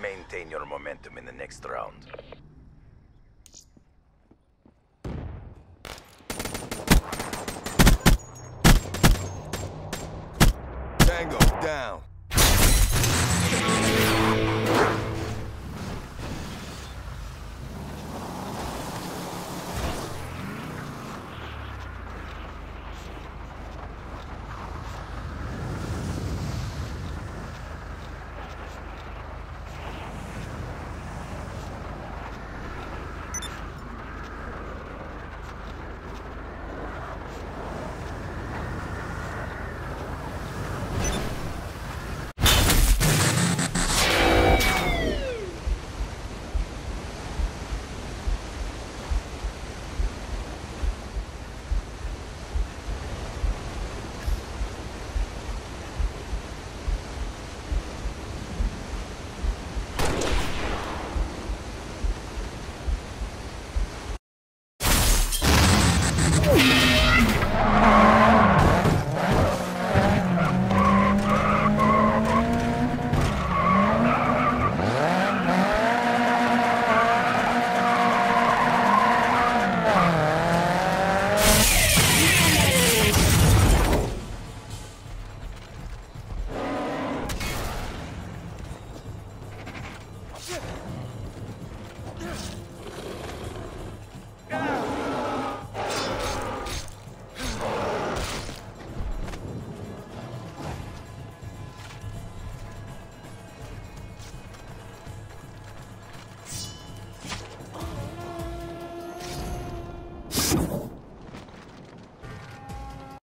maintain your momentum in the next round. Tango, down. Shit!